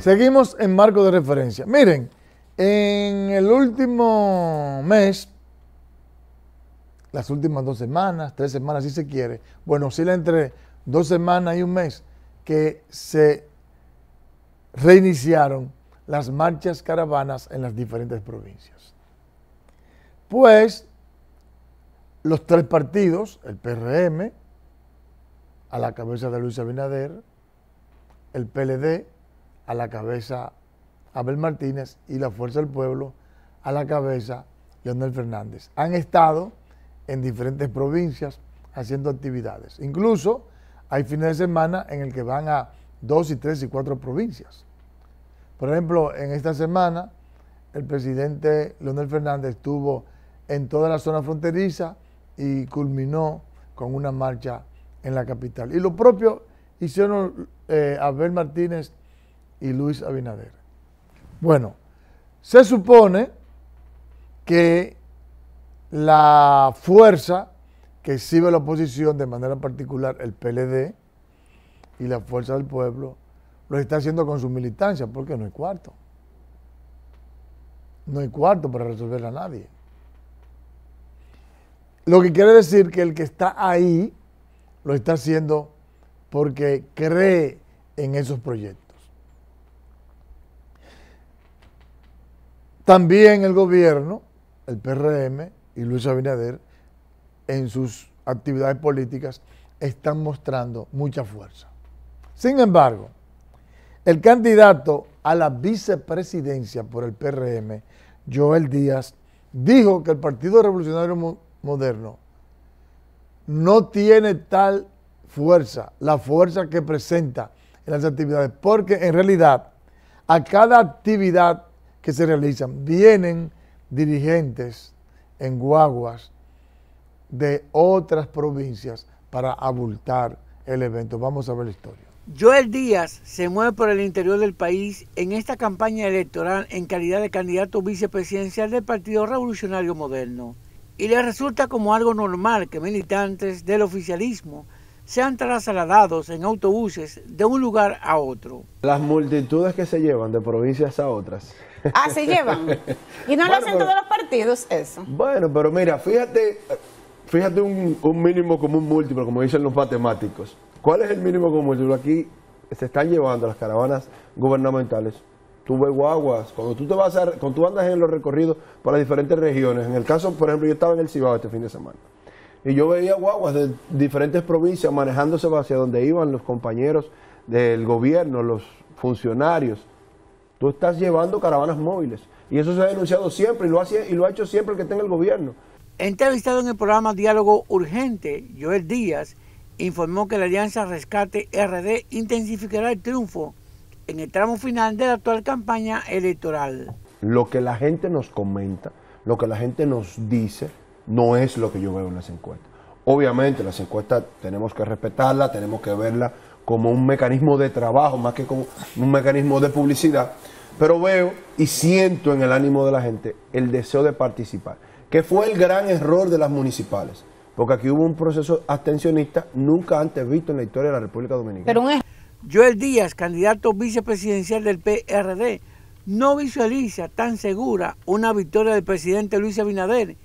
Seguimos en marco de referencia. Miren, en el último mes, las últimas dos semanas, tres semanas si se quiere, bueno, oscila entre dos semanas y un mes, que se reiniciaron las marchas caravanas en las diferentes provincias. Pues los tres partidos, el PRM, a la cabeza de Luis Abinader, el PLD, a la cabeza Abel Martínez y la Fuerza del Pueblo, a la cabeza Leonel Fernández. Han estado en diferentes provincias haciendo actividades. Incluso hay fines de semana en el que van a dos y tres y cuatro provincias. Por ejemplo, en esta semana el presidente Leonel Fernández estuvo en toda la zona fronteriza y culminó con una marcha en la capital. Y lo propio hicieron eh, Abel Martínez y Luis Abinader. Bueno, se supone que la fuerza que exhibe la oposición, de manera particular el PLD y la Fuerza del Pueblo, lo está haciendo con su militancia, porque no hay cuarto. No hay cuarto para resolver a nadie. Lo que quiere decir que el que está ahí lo está haciendo porque cree en esos proyectos. También el gobierno, el PRM y Luis Abinader, en sus actividades políticas, están mostrando mucha fuerza. Sin embargo, el candidato a la vicepresidencia por el PRM, Joel Díaz, dijo que el Partido Revolucionario Moderno no tiene tal fuerza, la fuerza que presenta en las actividades, porque en realidad a cada actividad que se realizan vienen dirigentes en guaguas de otras provincias para abultar el evento. Vamos a ver la historia. Joel Díaz se mueve por el interior del país en esta campaña electoral en calidad de candidato vicepresidencial del Partido Revolucionario Moderno y le resulta como algo normal que militantes del oficialismo sean trasladados en autobuses de un lugar a otro. Las multitudes que se llevan de provincias a otras. Ah, se llevan. Y no lo hacen todos los partidos eso. Bueno, pero mira, fíjate, fíjate un, un mínimo común múltiplo, como dicen los matemáticos. ¿Cuál es el mínimo común múltiplo? Aquí se están llevando las caravanas gubernamentales tú ves guaguas, cuando tú te vas a, cuando tú andas en los recorridos por las diferentes regiones, en el caso, por ejemplo, yo estaba en el Cibao este fin de semana, y yo veía guaguas de diferentes provincias manejándose hacia donde iban los compañeros del gobierno, los funcionarios. Tú estás llevando caravanas móviles, y eso se ha denunciado siempre, y lo ha, y lo ha hecho siempre el que tenga el gobierno. Entrevistado en el programa Diálogo Urgente, Joel Díaz informó que la Alianza Rescate RD intensificará el triunfo en el tramo final de la actual campaña electoral. Lo que la gente nos comenta, lo que la gente nos dice, no es lo que yo veo en las encuestas. Obviamente las encuestas tenemos que respetarlas, tenemos que verlas como un mecanismo de trabajo más que como un mecanismo de publicidad, pero veo y siento en el ánimo de la gente el deseo de participar, que fue el gran error de las municipales, porque aquí hubo un proceso abstencionista nunca antes visto en la historia de la República Dominicana. Pero un Joel Díaz, candidato vicepresidencial del PRD, no visualiza tan segura una victoria del presidente Luis Abinader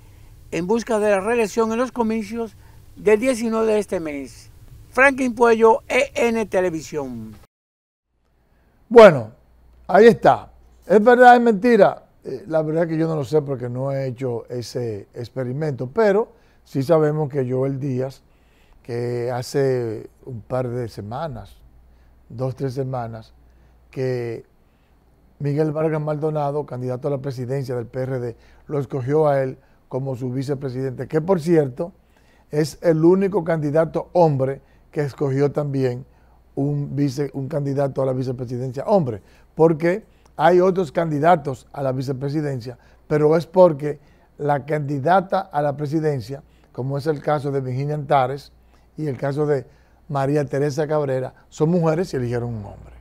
en busca de la reelección en los comicios del 19 de este mes. Franklin Puello, EN Televisión. Bueno, ahí está. ¿Es verdad, es mentira? Eh, la verdad es que yo no lo sé porque no he hecho ese experimento, pero sí sabemos que Joel Díaz, que hace un par de semanas, dos, tres semanas, que Miguel Vargas Maldonado, candidato a la presidencia del PRD, lo escogió a él como su vicepresidente, que por cierto es el único candidato hombre que escogió también un, vice, un candidato a la vicepresidencia hombre, porque hay otros candidatos a la vicepresidencia, pero es porque la candidata a la presidencia, como es el caso de Virginia Antares y el caso de María Teresa Cabrera, son mujeres y eligieron un hombre.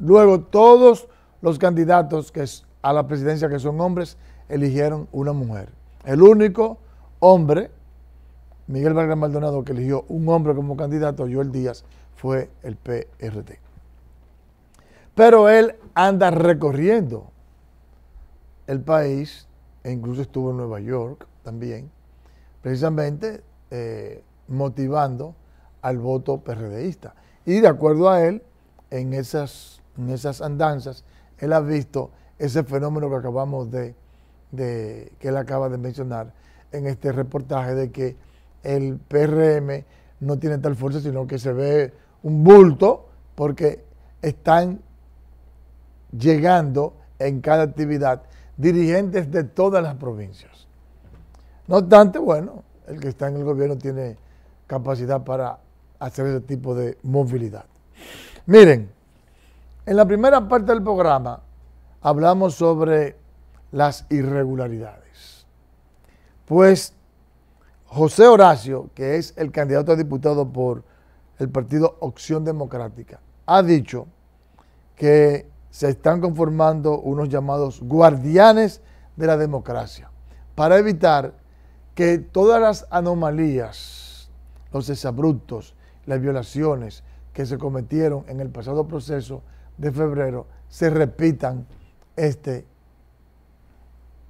Luego todos los candidatos que a la presidencia que son hombres eligieron una mujer. El único hombre, Miguel Vargas Maldonado, que eligió un hombre como candidato, Joel Díaz, fue el PRD. Pero él anda recorriendo el país, e incluso estuvo en Nueva York también, precisamente eh, motivando al voto PRDista. Y de acuerdo a él, en esas, en esas andanzas, él ha visto ese fenómeno que acabamos de, de, que él acaba de mencionar en este reportaje de que el PRM no tiene tal fuerza, sino que se ve un bulto porque están llegando en cada actividad dirigentes de todas las provincias. No obstante, bueno, el que está en el gobierno tiene capacidad para hacer ese tipo de movilidad. Miren, en la primera parte del programa hablamos sobre las irregularidades. Pues José Horacio, que es el candidato a diputado por el partido Opción Democrática, ha dicho que se están conformando unos llamados guardianes de la democracia para evitar que todas las anomalías, los desabruptos, las violaciones que se cometieron en el pasado proceso de febrero se repitan este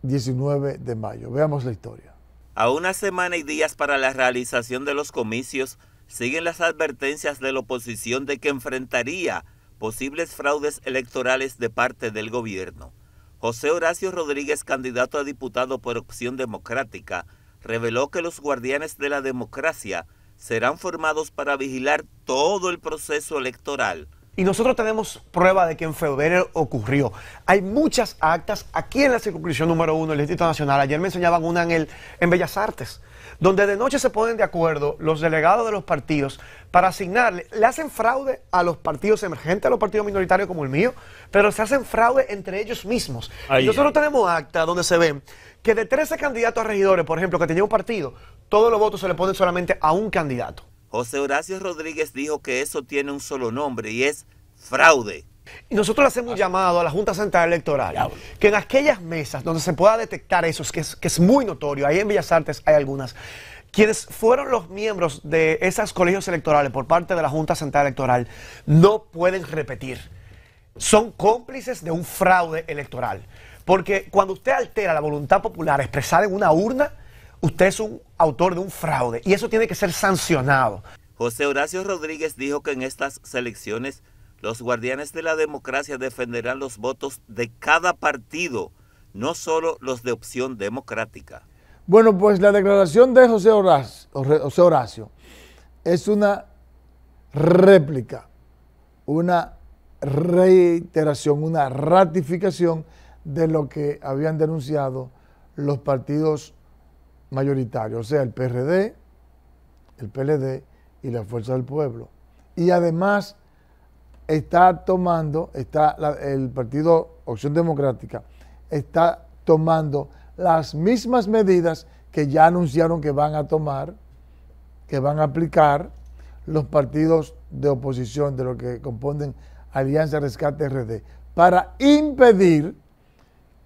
19 de mayo. Veamos la historia. A una semana y días para la realización de los comicios, siguen las advertencias de la oposición de que enfrentaría posibles fraudes electorales de parte del gobierno. José Horacio Rodríguez, candidato a diputado por Opción Democrática, reveló que los guardianes de la democracia serán formados para vigilar todo el proceso electoral. Y nosotros tenemos prueba de que en febrero ocurrió. Hay muchas actas aquí en la circunscripción número uno del Instituto Nacional. Ayer me enseñaban una en, el, en Bellas Artes, donde de noche se ponen de acuerdo los delegados de los partidos para asignarle. Le hacen fraude a los partidos emergentes, a los partidos minoritarios como el mío, pero se hacen fraude entre ellos mismos. y nosotros tenemos actas donde se ven que de 13 candidatos a regidores, por ejemplo, que tenía un partido, todos los votos se le ponen solamente a un candidato. José Horacio Rodríguez dijo que eso tiene un solo nombre y es fraude. Y nosotros le hacemos un llamado a la Junta Central Electoral, que en aquellas mesas donde se pueda detectar eso, que es, que es muy notorio, ahí en Bellas Artes hay algunas, quienes fueron los miembros de esos colegios electorales por parte de la Junta Central Electoral no pueden repetir. Son cómplices de un fraude electoral. Porque cuando usted altera la voluntad popular expresada en una urna, usted es un autor de un fraude y eso tiene que ser sancionado. José Horacio Rodríguez dijo que en estas selecciones los guardianes de la democracia defenderán los votos de cada partido, no solo los de opción democrática. Bueno, pues la declaración de José Horacio, José Horacio es una réplica, una reiteración, una ratificación de lo que habían denunciado los partidos mayoritarios, o sea, el PRD, el PLD y la Fuerza del Pueblo. Y además está tomando, está el Partido Opción Democrática, está tomando las mismas medidas que ya anunciaron que van a tomar, que van a aplicar los partidos de oposición de lo que componen Alianza Rescate RD, para impedir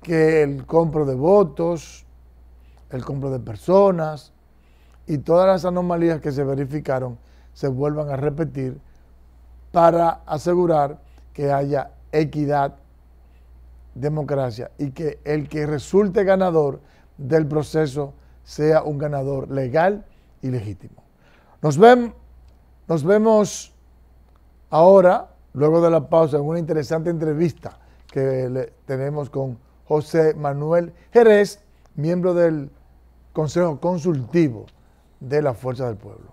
que el compro de votos, el compro de personas y todas las anomalías que se verificaron se vuelvan a repetir para asegurar que haya equidad, democracia y que el que resulte ganador del proceso sea un ganador legal y legítimo. Nos, ven, nos vemos ahora, luego de la pausa, en una interesante entrevista que tenemos con José Manuel Jerez, miembro del Consejo Consultivo de la Fuerza del Pueblo.